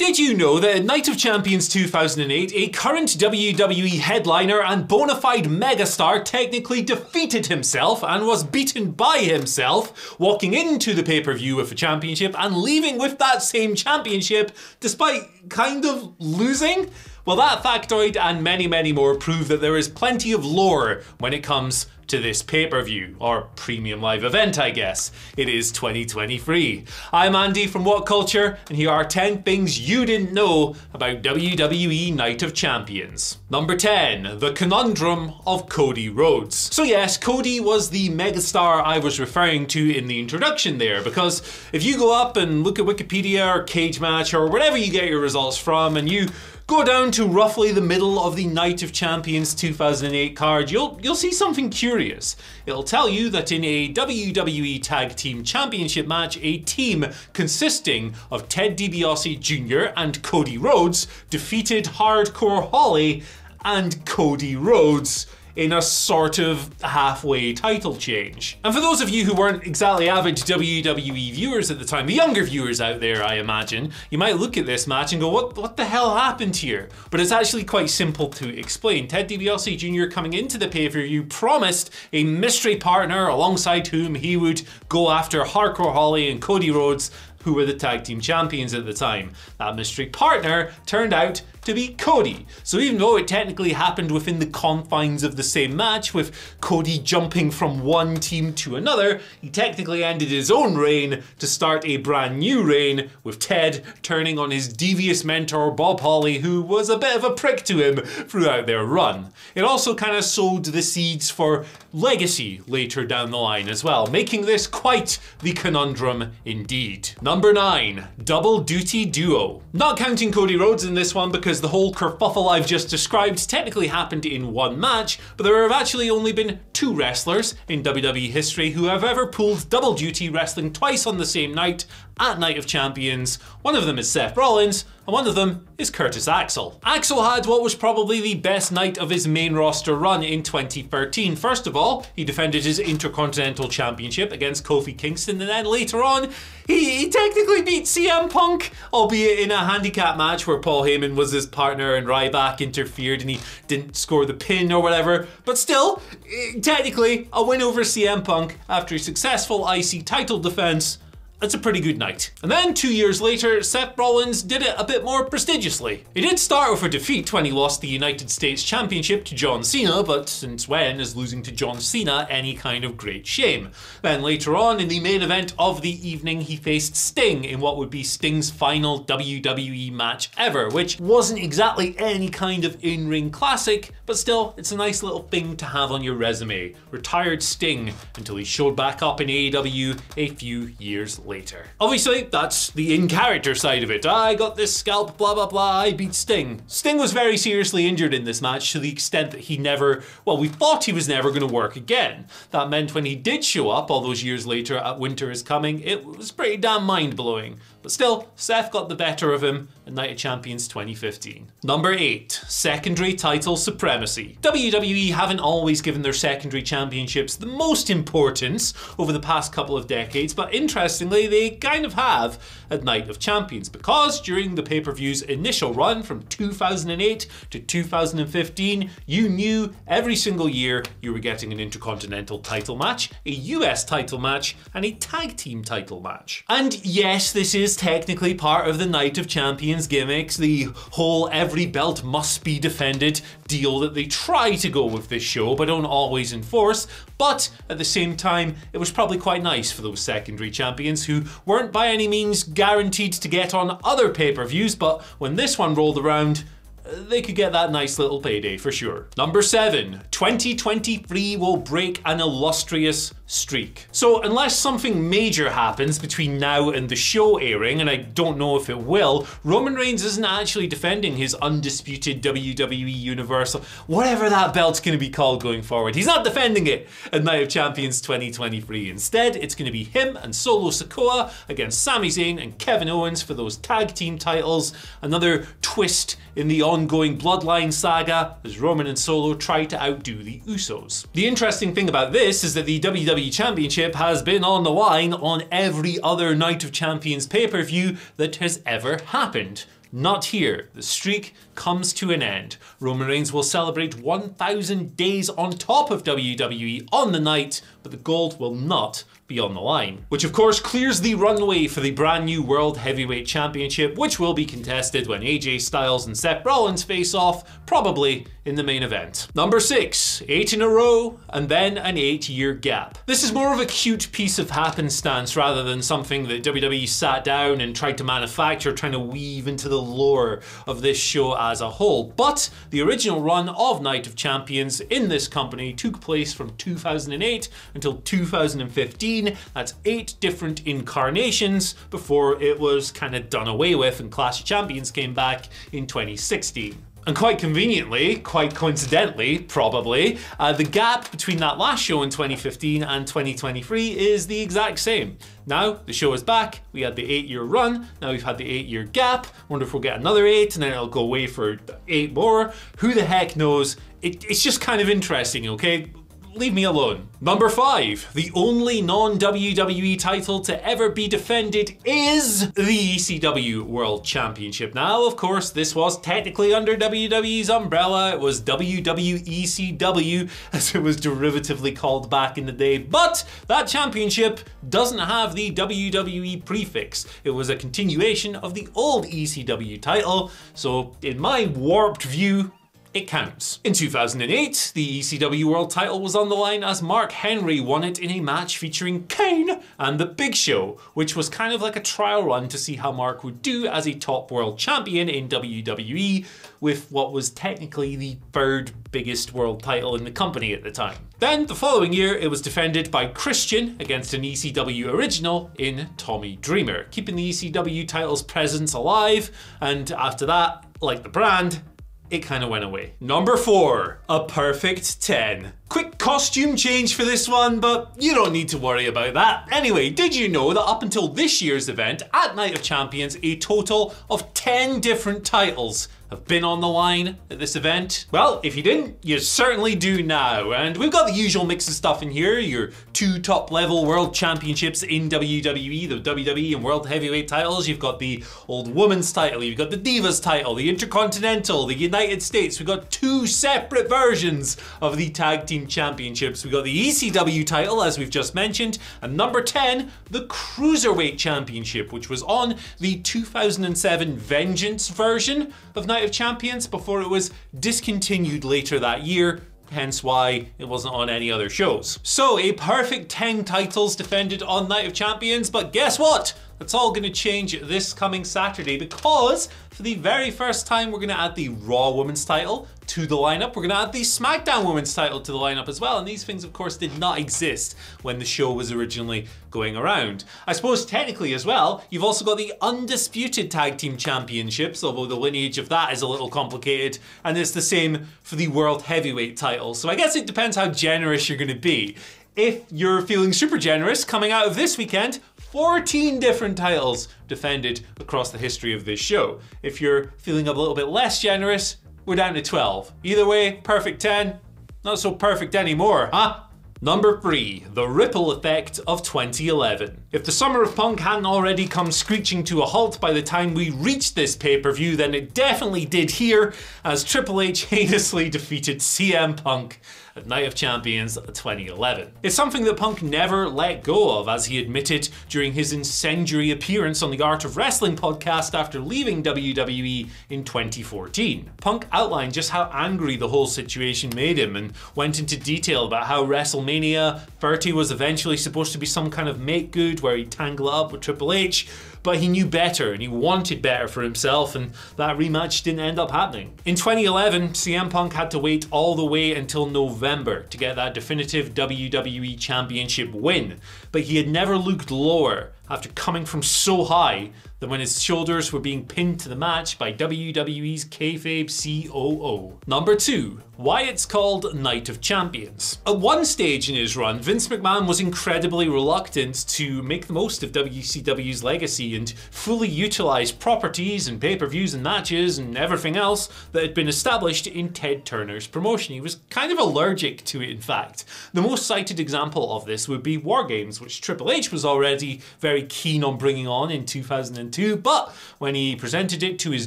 Did you know that at Night of Champions 2008, a current WWE headliner and bona fide megastar technically defeated himself and was beaten by himself, walking into the pay per view with a championship and leaving with that same championship despite kind of losing? Well, that factoid and many, many more prove that there is plenty of lore when it comes to this pay per view, or premium live event, I guess. It is 2023. I'm Andy from What Culture, and here are 10 things you didn't know about WWE Night of Champions. Number 10, the conundrum of Cody Rhodes. So, yes, Cody was the megastar I was referring to in the introduction there, because if you go up and look at Wikipedia or Cage Match or whatever you get your results from, and you Go down to roughly the middle of the Night of Champions 2008 card, you'll, you'll see something curious. It'll tell you that in a WWE Tag Team Championship match, a team consisting of Ted DiBiase Jr. and Cody Rhodes defeated Hardcore Holly and Cody Rhodes in a sort of halfway title change. And for those of you who weren't exactly avid WWE viewers at the time, the younger viewers out there, I imagine, you might look at this match and go, what, what the hell happened here? But it's actually quite simple to explain. Ted DiBiase Jr. coming into the pay-per-view promised a mystery partner alongside whom he would go after Hardcore Holly and Cody Rhodes who were the tag team champions at the time. That mystery partner turned out to be Cody. So even though it technically happened within the confines of the same match, with Cody jumping from one team to another, he technically ended his own reign to start a brand new reign, with Ted turning on his devious mentor Bob Holly, who was a bit of a prick to him throughout their run. It also kind of sowed the seeds for legacy later down the line as well, making this quite the conundrum indeed. Number 9. Double Duty Duo. Not counting Cody Rhodes in this one because the whole kerfuffle I've just described technically happened in one match, but there have actually only been two wrestlers in WWE history who have ever pulled double duty wrestling twice on the same night at Night of Champions. One of them is Seth Rollins, and one of them is Curtis Axel. Axel had what was probably the best night of his main roster run in 2013. First of all, he defended his Intercontinental Championship against Kofi Kingston, and then later on, he, he technically beat CM Punk, albeit in a handicap match where Paul Heyman was his partner and Ryback interfered and he didn't score the pin or whatever. But still, eh, technically, a win over CM Punk after a successful IC title defense it's a pretty good night. And then two years later, Seth Rollins did it a bit more prestigiously. He did start with a defeat when he lost the United States Championship to John Cena, but since when is losing to John Cena any kind of great shame? Then later on, in the main event of the evening, he faced Sting in what would be Sting's final WWE match ever, which wasn't exactly any kind of in-ring classic, but still, it's a nice little thing to have on your resume. Retired Sting until he showed back up in AEW a few years later later. Obviously, that's the in-character side of it. I got this scalp, blah blah blah, I beat Sting. Sting was very seriously injured in this match to the extent that he never, well, we thought he was never going to work again. That meant when he did show up all those years later at Winter is Coming, it was pretty damn mind-blowing. But still, Seth got the better of him at Night of Champions 2015. Number 8. Secondary Title Supremacy. WWE haven't always given their secondary championships the most importance over the past couple of decades, but interestingly, they kind of have at Night of Champions because during the pay-per-view's initial run from 2008 to 2015, you knew every single year you were getting an Intercontinental title match, a US title match, and a tag team title match. And yes, this is is technically part of the Night of Champions gimmicks, the whole every belt must be defended deal that they try to go with this show but don't always enforce. But at the same time, it was probably quite nice for those secondary champions who weren't by any means guaranteed to get on other pay-per-views, but when this one rolled around, they could get that nice little payday for sure. Number seven, 2023 will break an illustrious streak. So unless something major happens between now and the show airing, and I don't know if it will, Roman Reigns isn't actually defending his undisputed WWE Universal, whatever that belt's gonna be called going forward. He's not defending it at Night of Champions 2023. Instead, it's gonna be him and Solo Sikoa against Sami Zayn and Kevin Owens for those tag team titles. Another twist in the ongoing Bloodline saga as Roman and Solo try to outdo the Usos. The interesting thing about this is that the WWE Championship has been on the line on every other Night of Champions pay-per-view that has ever happened. Not here. The streak comes to an end. Roman Reigns will celebrate 1,000 days on top of WWE on the night, but the gold will not be on the line. Which of course clears the runway for the brand new World Heavyweight Championship, which will be contested when AJ Styles and Seth Rollins face off, probably in the main event. Number six, eight in a row, and then an eight year gap. This is more of a cute piece of happenstance rather than something that WWE sat down and tried to manufacture, trying to weave into the lore of this show as a whole. But the original run of Night of Champions in this company took place from 2008 until 2015. That's eight different incarnations before it was kind of done away with and Clash of Champions came back in 2016. And quite conveniently, quite coincidentally, probably, uh, the gap between that last show in 2015 and 2023 is the exact same. Now the show is back, we had the eight year run, now we've had the eight year gap. Wonder if we'll get another eight and then it'll go away for eight more. Who the heck knows? It, it's just kind of interesting, okay? Leave me alone. Number five, the only non-WWE title to ever be defended is the ECW World Championship. Now, of course, this was technically under WWE's umbrella. It was WWECW, as it was derivatively called back in the day. But that championship doesn't have the WWE prefix. It was a continuation of the old ECW title. So in my warped view, it counts. In 2008, the ECW World title was on the line as Mark Henry won it in a match featuring Kane and The Big Show, which was kind of like a trial run to see how Mark would do as a top world champion in WWE with what was technically the third biggest world title in the company at the time. Then, the following year, it was defended by Christian against an ECW original in Tommy Dreamer, keeping the ECW title's presence alive, and after that, like the brand, it kind of went away. Number four, a perfect 10. Quick costume change for this one, but you don't need to worry about that. Anyway, did you know that up until this year's event, at Night of Champions, a total of 10 different titles have been on the line at this event? Well, if you didn't, you certainly do now. And we've got the usual mix of stuff in here. Your two top level world championships in WWE, the WWE and World Heavyweight titles. You've got the old Woman's title, you've got the Divas title, the Intercontinental, the United States. We've got two separate versions of the Tag Team Championships. We've got the ECW title, as we've just mentioned, and number 10, the Cruiserweight Championship, which was on the 2007 Vengeance version of Night of Champions before it was discontinued later that year hence why it wasn't on any other shows. So a perfect 10 titles defended on Night of Champions, but guess what? That's all going to change this coming Saturday because for the very first time, we're going to add the Raw Women's title to the lineup. We're going to add the SmackDown Women's title to the lineup as well. And these things, of course, did not exist when the show was originally going around. I suppose technically as well, you've also got the Undisputed Tag Team Championships, although the lineage of that is a little complicated. And it's the same for the World Heavyweight title. So I guess it depends how generous you're going to be. If you're feeling super generous coming out of this weekend, 14 different titles defended across the history of this show. If you're feeling a little bit less generous, we're down to 12. Either way, perfect 10, not so perfect anymore, huh? Number 3, the ripple effect of 2011. If the Summer of Punk hadn't already come screeching to a halt by the time we reached this pay-per-view, then it definitely did here, as Triple H heinously defeated CM Punk at Night of Champions 2011. It's something that Punk never let go of, as he admitted during his incendiary appearance on the Art of Wrestling podcast after leaving WWE in 2014. Punk outlined just how angry the whole situation made him and went into detail about how WrestleMania 30 was eventually supposed to be some kind of make good where he'd tangle up with Triple H, but he knew better and he wanted better for himself, and that rematch didn't end up happening. In 2011, CM Punk had to wait all the way until November to get that definitive WWE Championship win, but he had never looked lower after coming from so high that when his shoulders were being pinned to the match by WWE's kayfabe COO. Number 2. Why it's called Night of Champions. At one stage in his run, Vince McMahon was incredibly reluctant to make the most of WCW's legacy and fully utilize properties and pay-per-views and matches and everything else that had been established in Ted Turner's promotion. He was kind of allergic to it, in fact. The most cited example of this would be War Games, which Triple H was already very very keen on bringing on in 2002, but when he presented it to his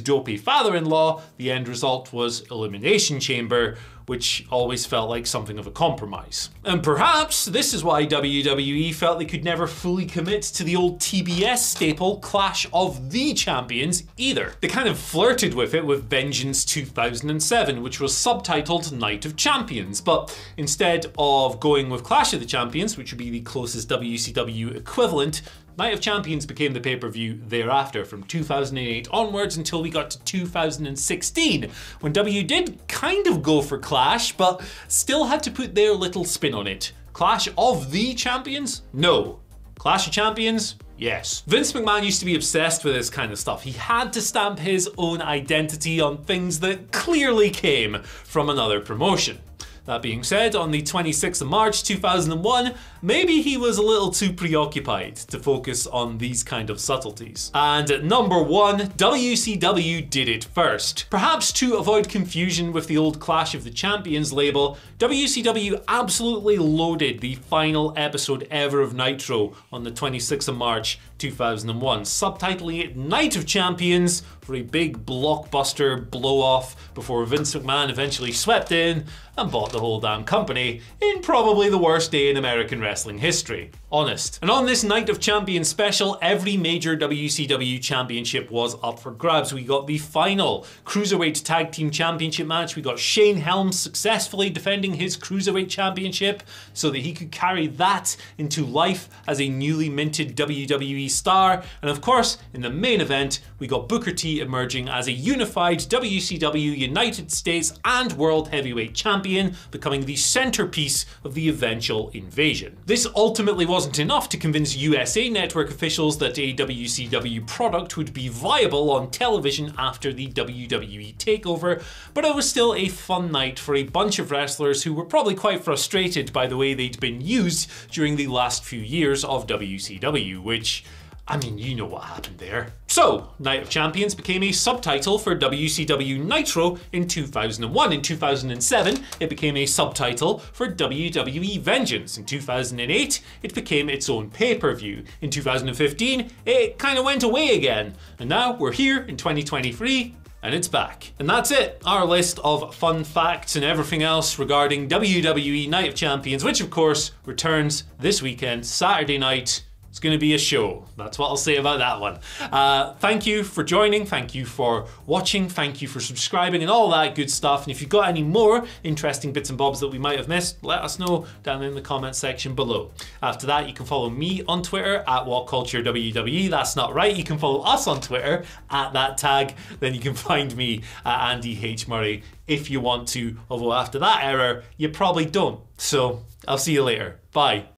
dopey father in law, the end result was Elimination Chamber, which always felt like something of a compromise. And perhaps this is why WWE felt they could never fully commit to the old TBS staple Clash of the Champions either. They kind of flirted with it with Vengeance 2007, which was subtitled Night of Champions, but instead of going with Clash of the Champions, which would be the closest WCW equivalent, Night of Champions became the pay per view thereafter from 2008 onwards until we got to 2016, when W did kind of go for Clash, but still had to put their little spin on it. Clash of the Champions? No. Clash of Champions? Yes. Vince McMahon used to be obsessed with this kind of stuff. He had to stamp his own identity on things that clearly came from another promotion. That being said, on the 26th of March 2001, maybe he was a little too preoccupied to focus on these kind of subtleties. And at number one, WCW did it first. Perhaps to avoid confusion with the old Clash of the Champions label, WCW absolutely loaded the final episode ever of Nitro on the 26th of March 2001, subtitling it Night of Champions for a big blockbuster blow off before Vince McMahon eventually swept in and bought the whole damn company in probably the worst day in American wrestling history. Honest. And on this Night of Champions special, every major WCW championship was up for grabs. We got the final Cruiserweight Tag Team Championship match. We got Shane Helms successfully defending his Cruiserweight Championship so that he could carry that into life as a newly minted WWE star. And of course, in the main event, we got Booker T emerging as a unified WCW United States and World Heavyweight Champion, becoming the centerpiece of the eventual invasion. This ultimately wasn't enough to convince USA Network officials that a WCW product would be viable on television after the WWE takeover, but it was still a fun night for a bunch of wrestlers who were probably quite frustrated by the way they'd been used during the last few years of WCW, which I mean, you know what happened there. So, Night of Champions became a subtitle for WCW Nitro in 2001. In 2007, it became a subtitle for WWE Vengeance. In 2008, it became its own pay per view. In 2015, it kind of went away again. And now we're here in 2023 and it's back. And that's it, our list of fun facts and everything else regarding WWE Night of Champions, which of course returns this weekend, Saturday night. It's going to be a show. That's what I'll say about that one. Uh, thank you for joining. Thank you for watching. Thank you for subscribing and all that good stuff. And if you've got any more interesting bits and bobs that we might have missed, let us know down in the comment section below. After that, you can follow me on Twitter at WhatCultureWWE. That's not right. You can follow us on Twitter at that tag. Then you can find me at Andy H. Murray if you want to. Although after that error, you probably don't. So I'll see you later. Bye.